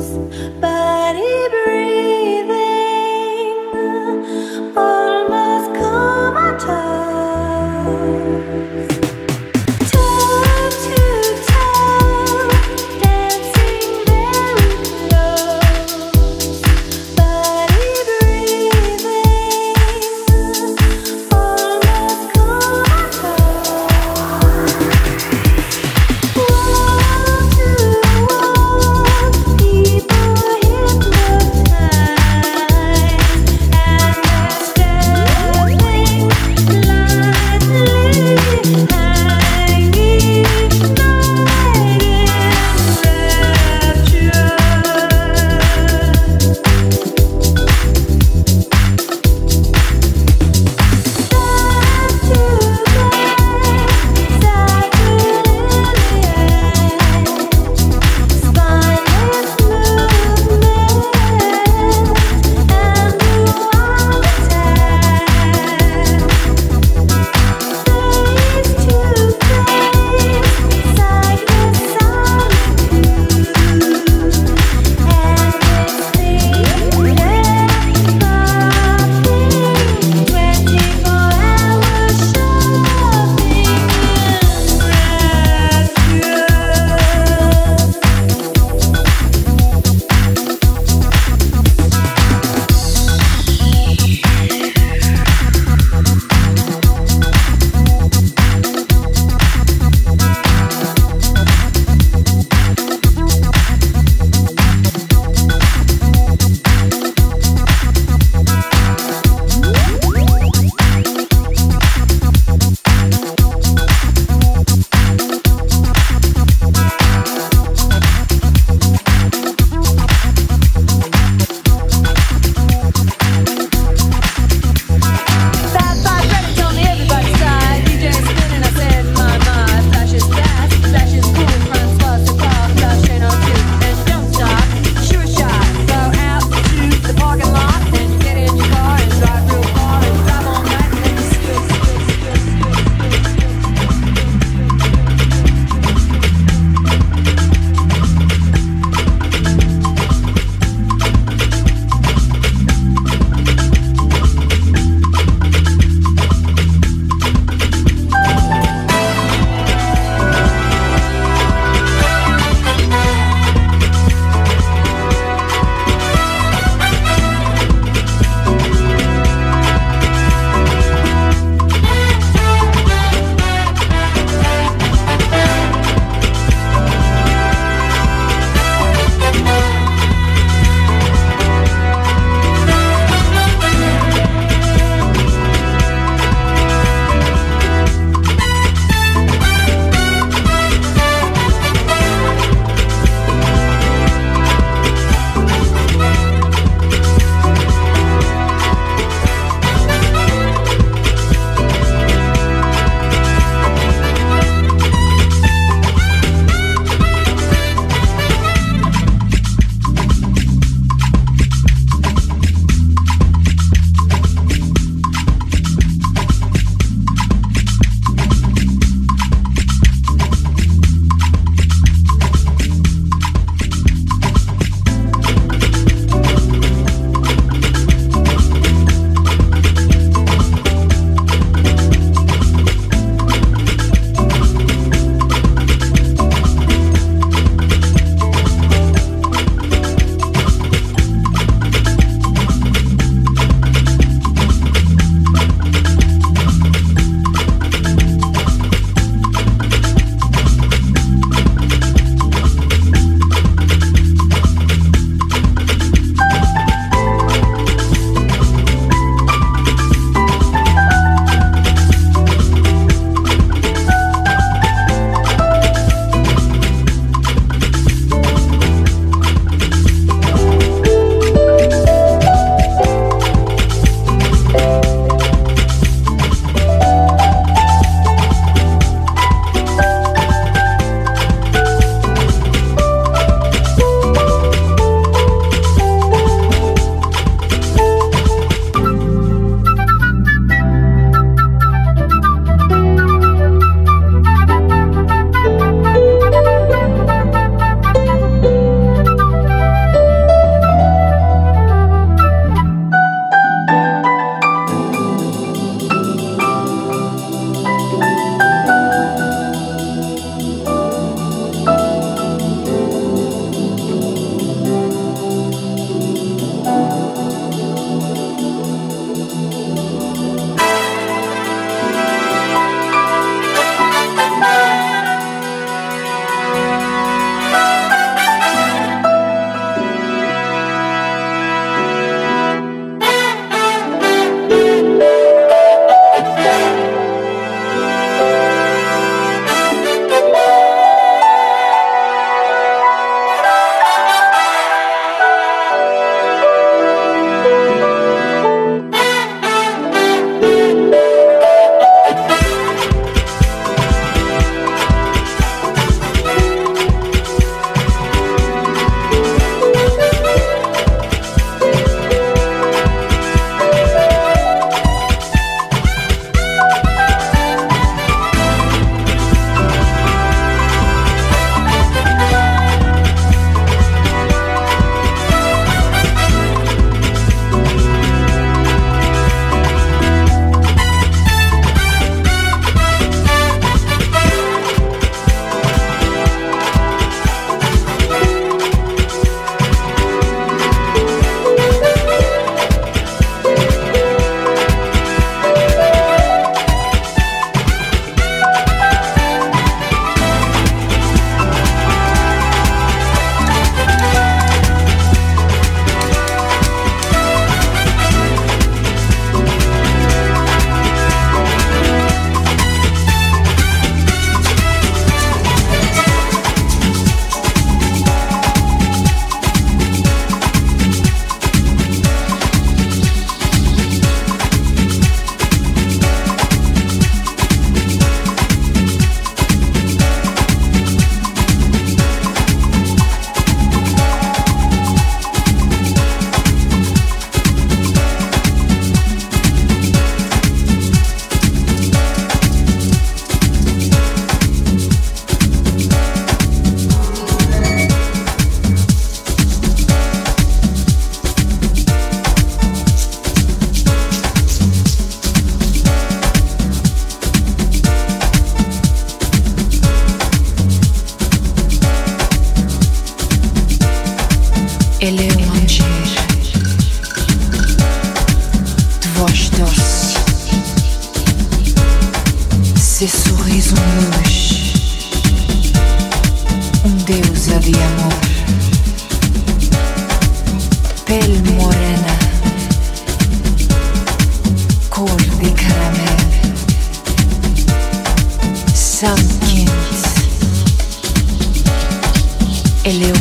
But Ele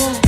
Oh.